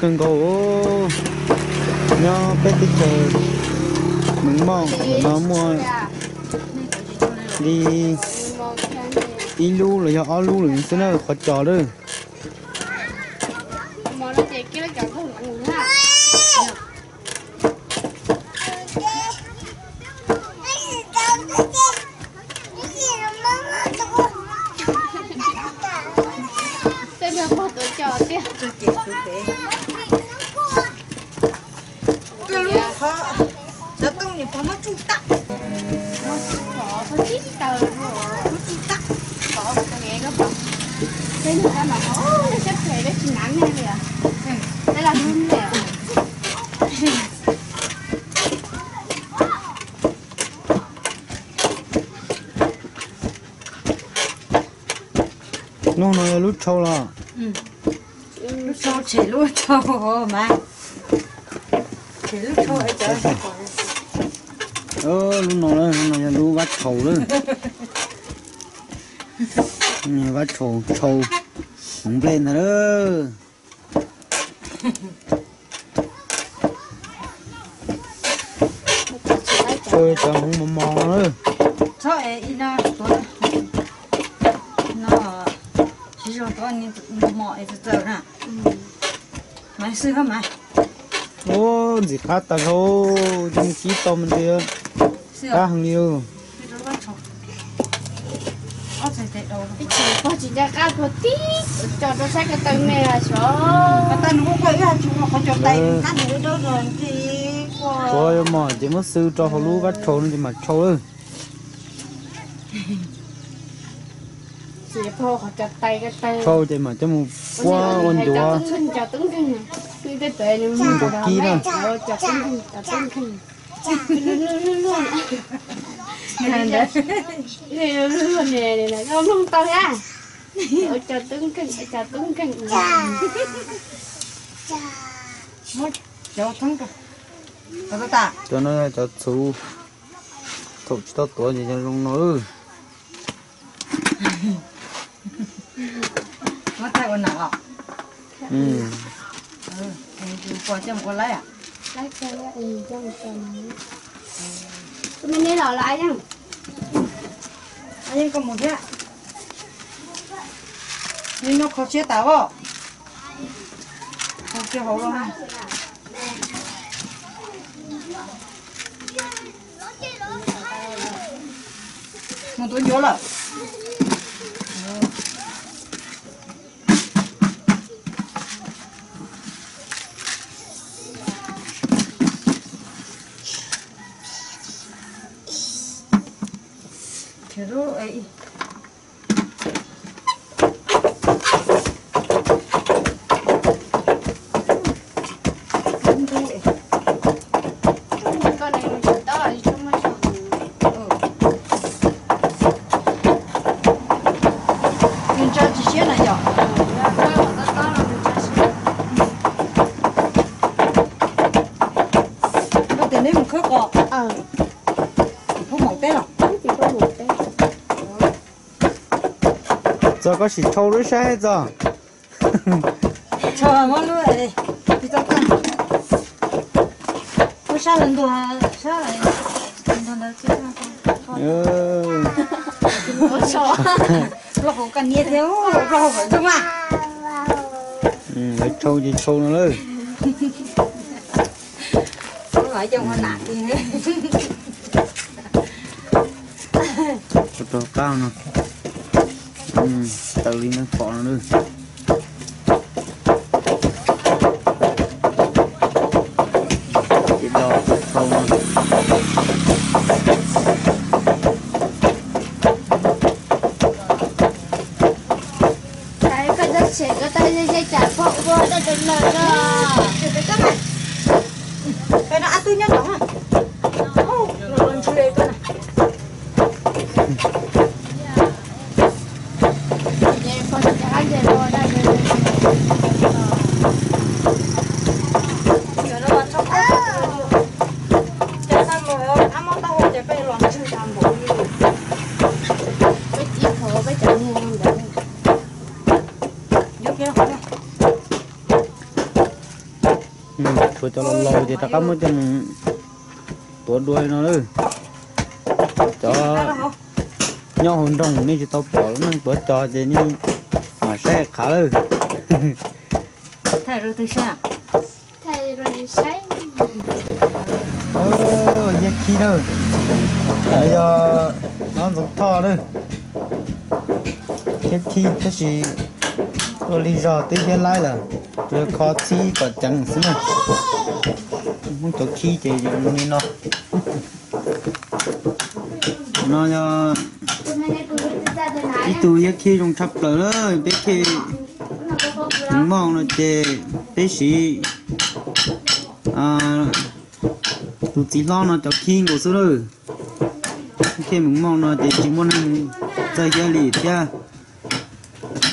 cần cho gỗ nó bé tí chờ mình mong nó mua. Đi. Đi lu là do lu là sẽ nó khó trò đó. Mà nó kia nó chẳng không ăn ha tên là một tuổi trò tiếc nó tung thì có mất chút tắc có thôi ít tờ rồi có một cái nghe nó bật thế người ta nói ô nó chắc thể nó chỉ nắng này kìa đây là hương nè nó nói lúc sau là lúc sau chỉ lúc sau mà. Chỉ lúc sau ấy trời ờ lúc nào đó lúc nào lúc bắt sầu đó. Nè bắt sầu sầu không lên đó. Chơi cho không mò mò nữa. Cho ấy nó tôi nó chỉ cho tôi nhìn mọi cái giờ nè mày xưa không mày? Ô gì khác ta thôi trong ký tôm xưa. Ta hàng chó đâu chỉ có chỉ ra cá thôi tí. Cho nó sẽ cái tầng này là chỗ mà ta nó có cái chúng nó có cho tay cắt nữa đó rồi thì rồi mà chỉ mất sư cho họ lú sầu nên chỉ mà sầu nữa tay cái tay. Sầu chỉ mà cho một qua con cho chùa tứng khinh cho tứng khinh khi tới tuệ nhưng mà Được kỹ đó. cho tứng khinh cho tứng khinh nè nè. Luôn nè nè nè không to ra Ôi, cho tứng khinh cho tứng khinh cho thằng cái tao ta cho nó cho su thuộc cho tuổi gì cho nó. nữa nó tay con nào ừ ừ thì qua con lấy à lấy cho nó ừ trong tuần tụi mình đi lò lại nhá anh có một cái nhưng nó khó chế tao không không chế hậu đâu ha một túi nhớ Thế rồi ấy Không thôi ấy. con này mình to to thì trong mà Ừ. Mình cho chị xíu này nhỏ Nó tiền đấy một khớp gọ ờ Không mỏng té đâu chỉ có một cái giờ có chỉ sầu nữa sao hết giờ Chờ món nữa đây Đi cho con Có sao lần đùa Sao lại Lần chứ ừ có số Nó không cần nhiệt Nó không phải đúng à ừ lấy sầu gì nữa Nó nói trong hoa nạ thì nữa cho cho cao nữa ừ tự đi thôi cho lâu lâu thì ta cắm ở trong tổ đuôi nó nữa cho nhau hồn đồng nên chỉ tao bỏ nó bữa cho thì như mà xe khá rồi thay rồi tôi sao thay rồi đi ô nhạc khí đâu bây giờ nó giống to đâu nhắc khí cái gì tôi lý do tới hiện lại là chưa khó chi có chẳng xin à muốn tổ khí thì dùng nên nó nó cho Hôm cái này. túi nhắc khí trong thấp rồi đó, biết khi Nó có có vừa. mong là chè bé sĩ à tụi chỉ lo nó cho khi ngủ xuống rồi khi mình mong nó thì chỉ muốn ăn, chơi cái lì cha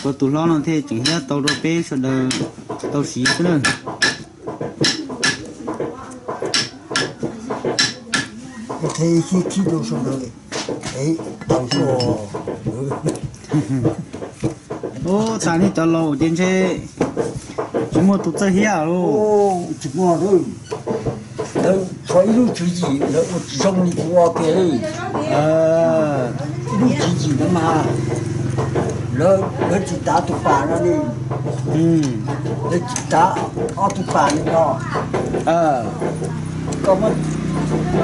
có tụi lo nó thì chỉ hết tàu đồ bé sau đó tàu xí cái nữa thế khi khi đâu xong rồi ấy tao số ô ta đi cho lâu trên xe chỉ muốn tụi chơi hết luôn chỉ mua thôi nó phải lúc thứ gì? Nó xong đi qua cái ờ. Lúc thứ gì nó mà nó nó chỉ đá tụ bà nó đi. Ừ. Nó chỉ đá ở tụ bà nó ờ. Có mà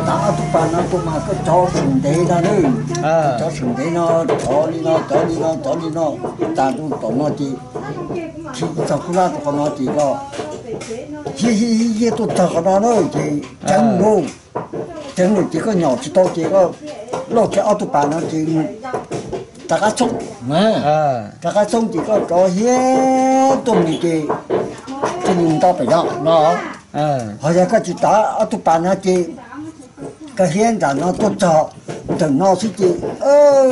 ở tụ bà nó cũng mà có cho sừng đế nó đi. Ờ. Cho sừng đế nó cho đi nó cho đi nó cho đi nó. Ta cũng có nó thì khi ta cũng là có nó thì có hi hi hi hi tôi thật nó nữa thì chẳng luôn chẳng chỉ có nhỏ chỉ to chỉ có lo cái ô tô bàn nó chỉ ta cá sống mà ờ ta cá sống chỉ có có hết tôm gì thì thì mình ta phải đó nó. Họ ra cái chỉ ta ô tô bàn nó chỉ cái hiện tại nó tốt cho từ nó sẽ chỉ ơ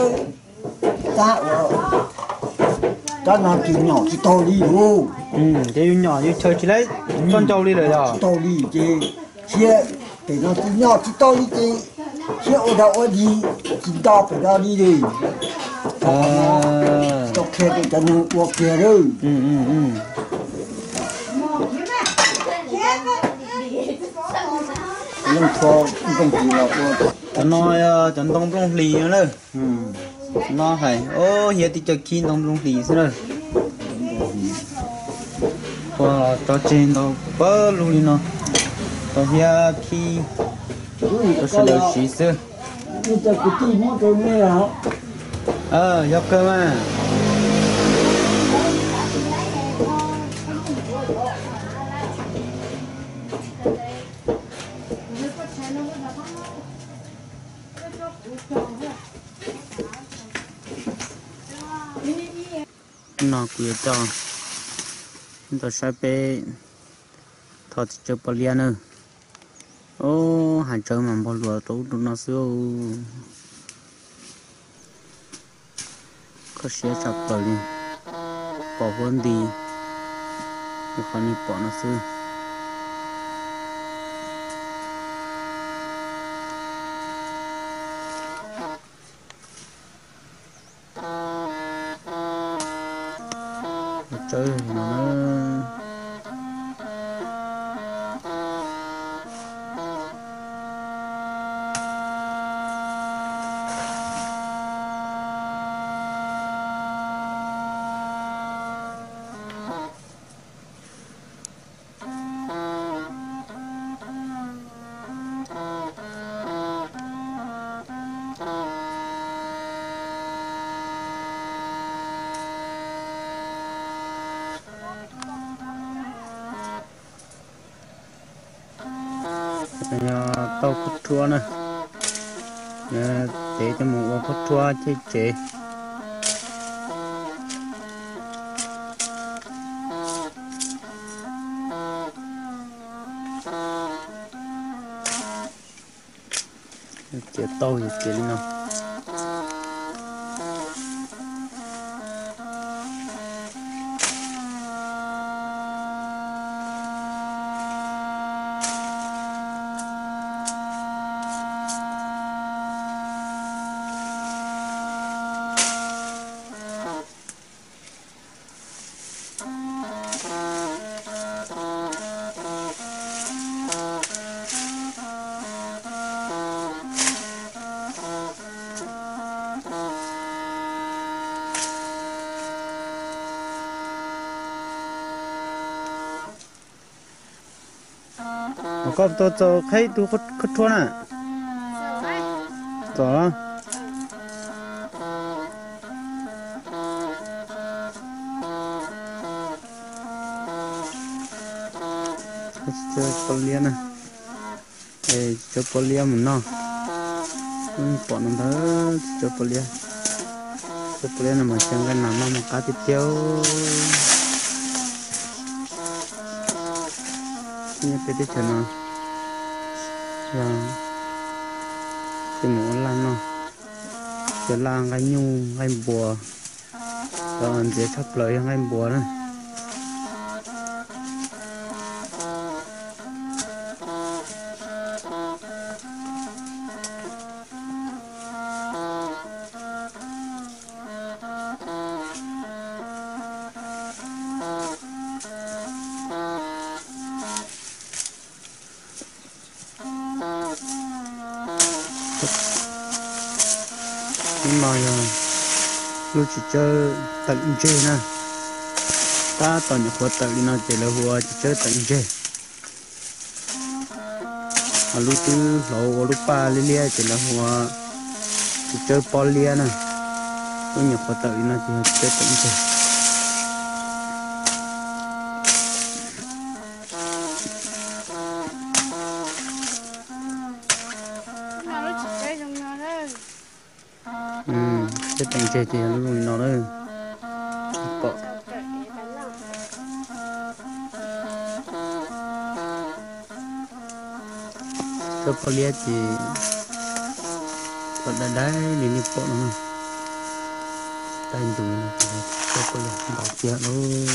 ta ta nó chỉ nhỏ chỉ to đi luôn ừ cái nhỏ như chơi chỉ lấy con trâu đi rồi đó to đi chứ chia để nó chỉ nhỏ chỉ to đi chứ chia ở đâu ở đi chỉ to phải ra đi đi ờ. Cho khe cái chân của kia rồi ừ ừ ừ. Nhưng cho không chỉ là của cho nó ờ, cho nó đông lì nữa nữa ừ. Nó phải ô hiện thì cho khi đông đông lì nữa rồi qua cho trên bơ luôn đi nó. Cho hiện khi sự đời sĩ sư bây giờ cái gì mua cái mẹ hả ờ dọc cơ mà nó quý cho. Tôi sẽ bê thọ cho bà nhiêu ơ ô hàng chơi mà bỏ lúa tốt nó xưa. Có sẽ chặt tới đi bỏ đi. Một con đi bỏ nó xưa. Sang giờ tao cút chua nè. Để cho một cút chua chế chế. Chế tàu thì chế đi nào. Có tôi cho thấy tôi có có chua nè đó cho polia nè để cho polia mình nó bọn nó đó cho polia cho polia là mà xem cái nào nó mà cá tiếp theo như cái tiếp theo nó rồi cái muốn lan nó. Cái lan cái nhung cái bùa. Rồi anh sẽ sắp lấy cái bùa này chỉ chơi tận chơi nè. Ta toàn những hoạt tận nó chỉ là hùa chỉ chơi tận chơi. À lúc thứ lâu lúc ba li lia chỉ là hùa chỉ chơi polia nè. Có những hoạt tận nó chỉ chơi tận chơi. Ừ chơi tận chơi thì luôn có polia thì còn đã đấy đi đi bỏ nó tay dùng nó có polia bảo chia luôn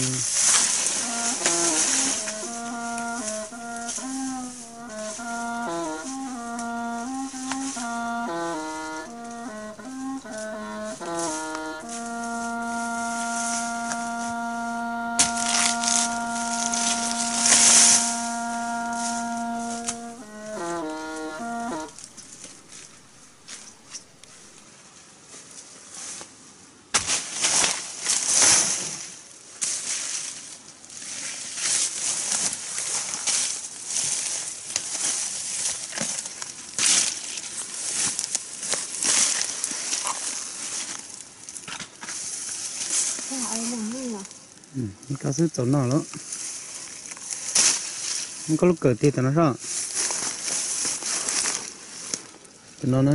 cá sấu trốn nào đó. Không có lúc cởi tiền nó sao thì nó nó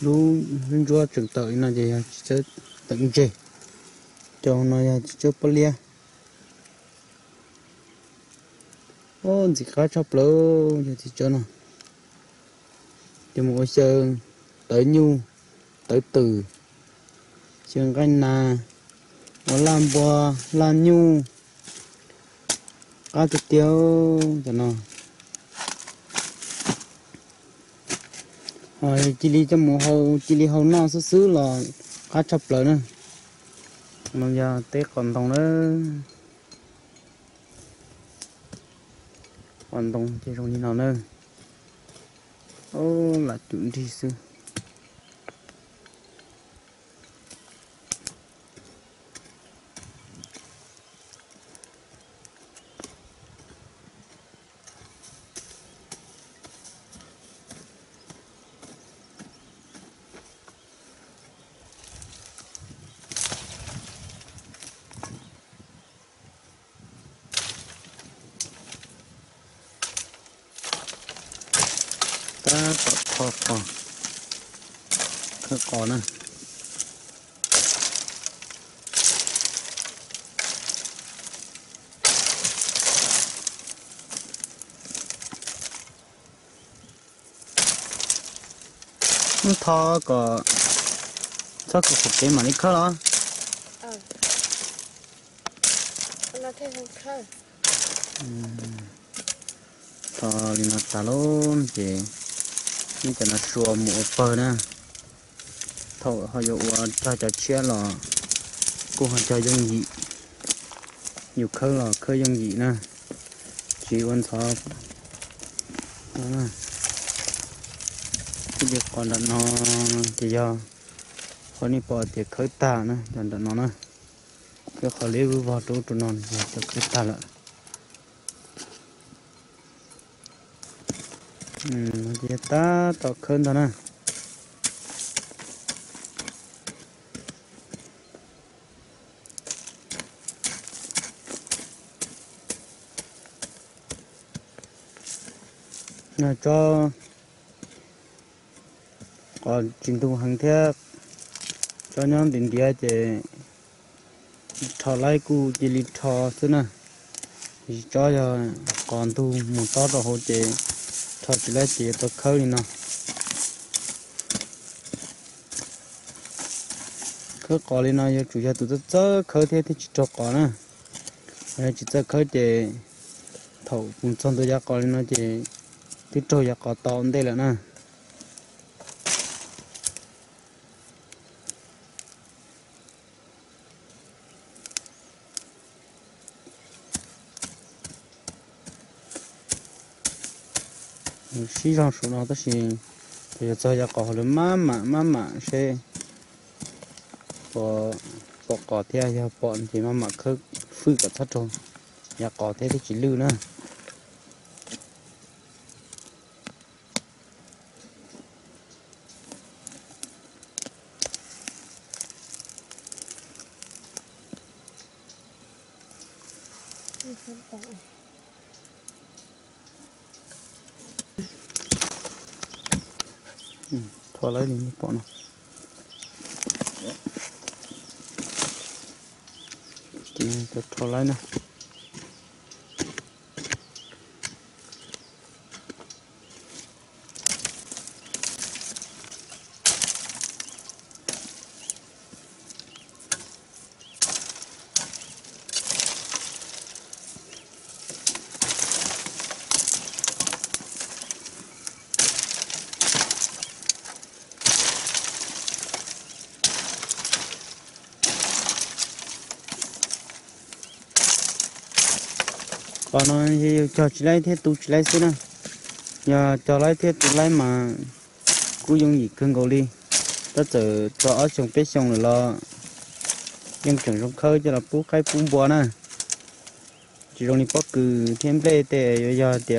lú linh chua trực tự nó gì chỉ chơi tận chơi cho nó là chỉ chơi polia ô gì cá chọc lô giờ thì cho nó thì một sơn tới nhu, tới từ. Trường canh nà làm bò làm nhu. Cá thịt tiêu cho nó. Rồi chỉ đi cho mùa hậu chỉ đi hậu nào xứ xứ là cá chập lợn nữa bây giờ tết còn tông nữa. Còn tông thì không như nào nữa. Ô, là chuyện thì xưa cá cọ cọ cọ cá cọ nè thò cọ sao cọ phục cái mà đi khơi đó Nó thêm không khơi. thò đi nó luôn chị như cho nó xua mũ phơ nè thầu họ dụ cho cho chia là cô họ cho dân dị nhiều khơi là khơi dân dị nè chỉ quan thọ đó nè cái việc còn đặt nó thì do con đi bỏ thì khơi ta nữa đặt đặt nó nữa, cái khó lấy vào chỗ tụi nó thì cho khơi ta lại. Ừ thì ta tỏ khơn thôi nè là cho có trình thu hàng thép cho nhóm đến địa chế thọ lại cụ chỉ lịp thọ thế nè thì cho giờ còn thu một to rồi hỗ chế, thọ chỉ lại chỉ tôi khơi nè khơi có lên nó chủ yếu tụi tôi khơi thế thì chỉ cho có nè ờ, chỉ cho khơi chế thầu cũng xong tôi ra có lên nó thì tí trôi có to đây là nè xí số đó cho bỏ cỏ theo nhà bọn thì má mà khơi phư cả thắt rồi nhà có thế thì chỉ lưu nữa thua lấy đi bọn nó chỉ cho lấy nè. Bà nó thì cho chỉ lấy thế tu chị lấy xí nè giờ cho lấy thế tu lấy mà cú dùng gì cưng cầu đi tất giờ cho ở trong bếp xong rồi lo. Nhưng chẳng trong khơi cho là bú khai bú bò nè. Chỉ trong đi bắt cứ thêm bê tè giờ tè,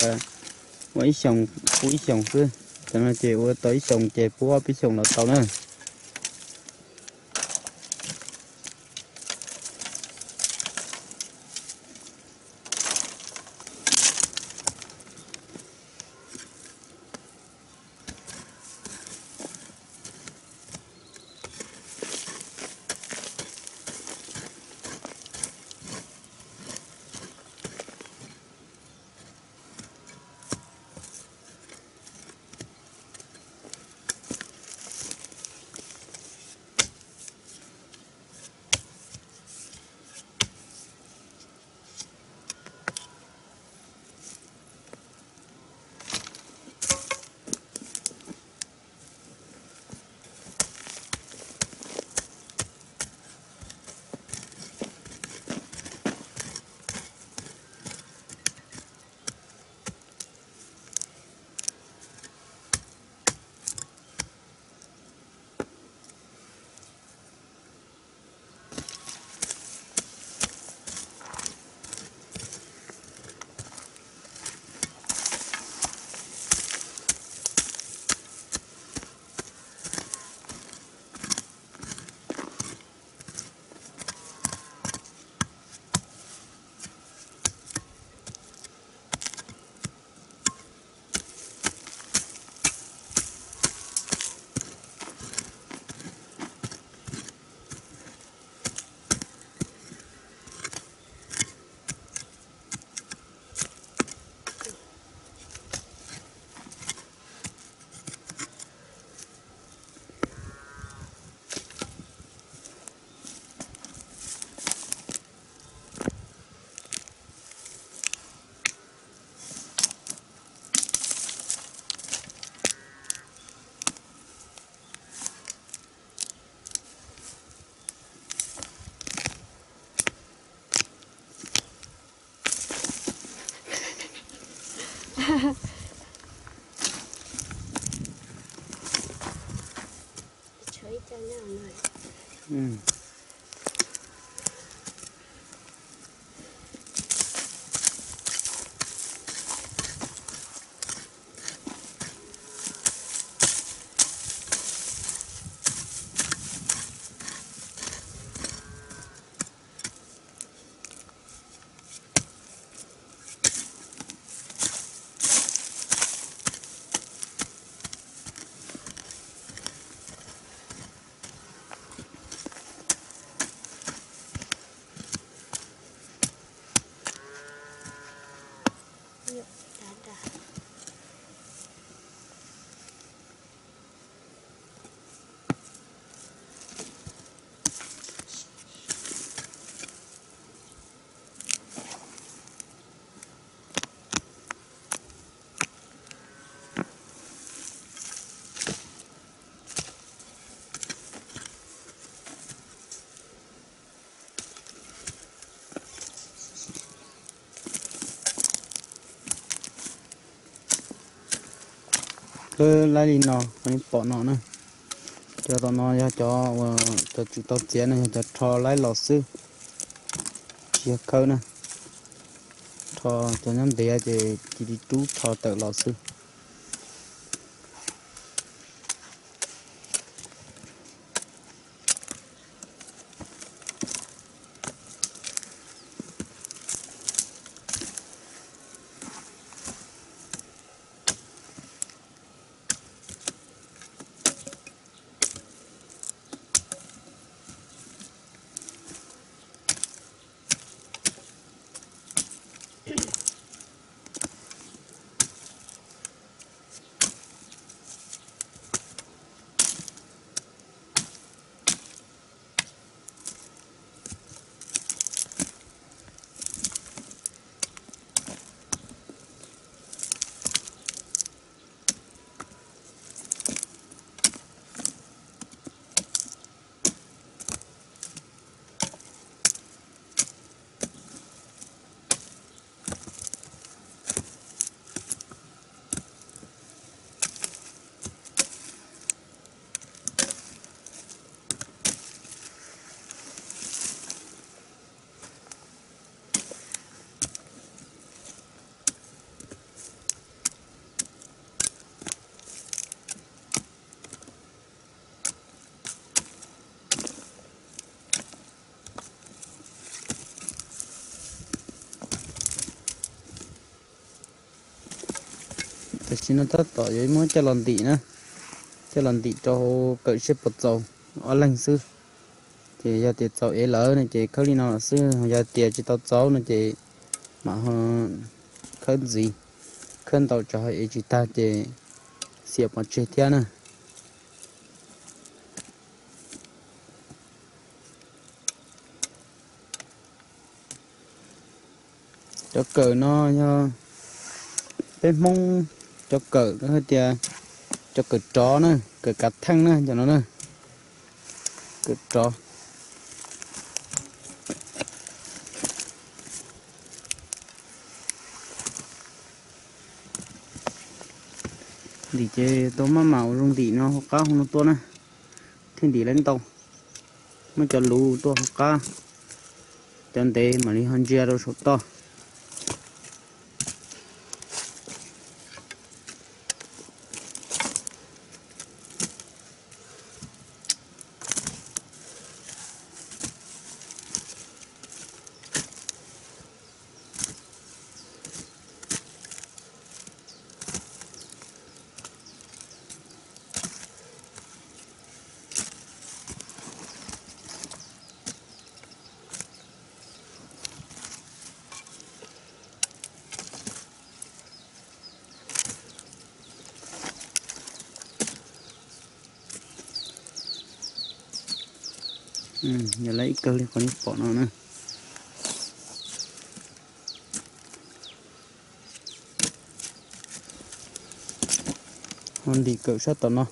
mỗi xong bú xong cứ cho nên chị ở tới xong chị bú ở bên xong là tao nè. Chơi cho nhau này ừ. Cứ lấy đi nó còn bỏ nó nữa. Cho tao nó, cho cho ờ, cho chúng tao chế này, cho cho lấy lò sư chia khâu nè. Cho cho nhóm bé thì chỉ đi chú cho tự lò sư thế xin nó tất tỏ với mỗi cho lần tị nữa. Cho lần tị cho cỡ xếp bột dầu, ở lành sư. Thì giờ tiệt dầu ấy lỡ này, chị khơi đi nào sư. Giờ tiệt chỉ tao cháu này, chị mà ờ, hơn khơi gì? Khơi tao cho ấy, chị ta, chị xếp một chơi thiên nữa. Cho cỡ nó ờ, nha bên mông cho cỡ nó hết cho cỡ chó nữa cỡ cá thăng nữa cho nó nữa cỡ chó đi chơi tôm mà màu luôn thì nó học cá không nó to nữa thiên đi lên tàu. Mới cho lú to học cá. Chân tế mà đi hơn chia đâu số to ừ, giờ lấy cơ đi còn đi bỏ nó nữa. Con đi cỡ sát tao nó.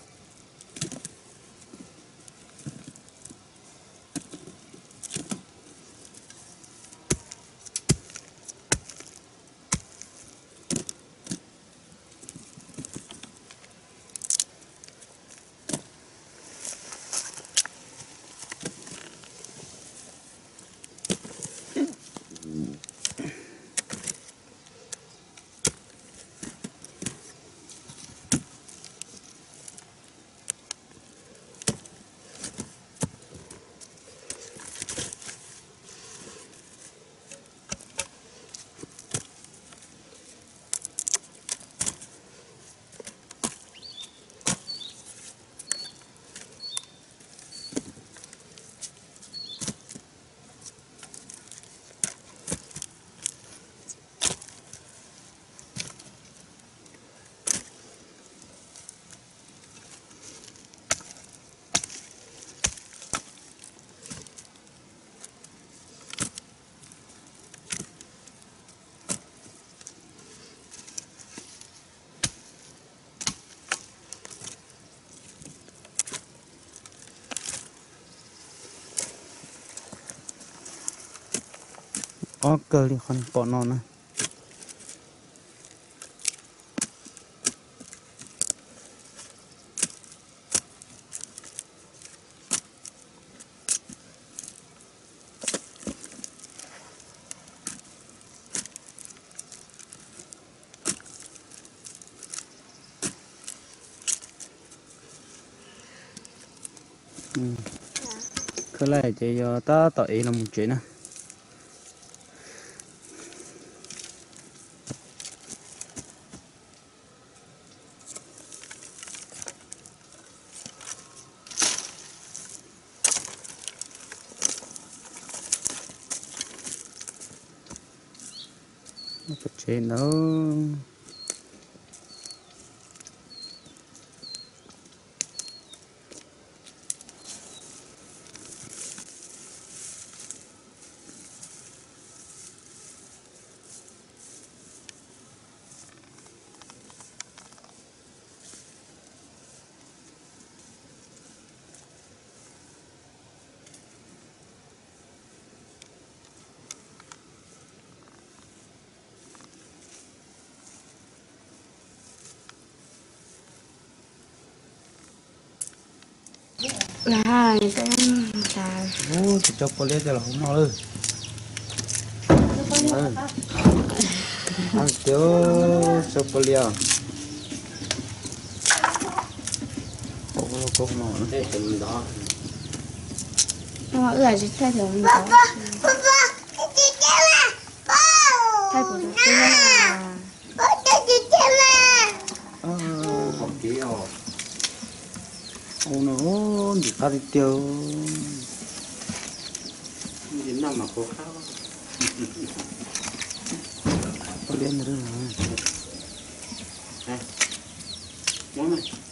có cơ đi con bỏ nó nè cứ lại chỉ cho ta tỏi là một chuyện nè một chuyện đó là tên là ô thì cho cô cho là không nó ơi. Ừ. ăn. tiêu cho cô lấy cô cô cô nó nữa đó. Nhưng mà ưa chỉ thay thường mình có thay của tôi thế là không chỉ à ô nó thì ta đi tiêu. Đến năm mà cô khao cô lấy nữa rồi. Món này này. chú chị